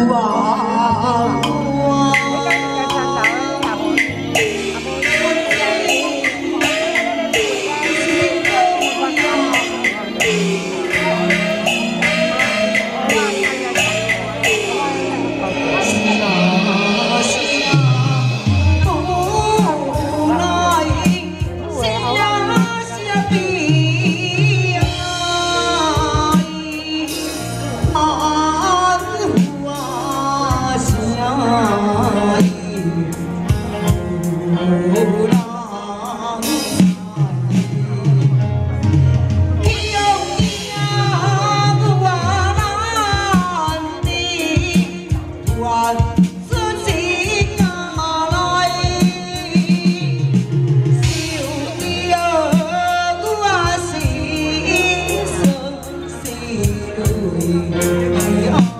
하지 Yeah.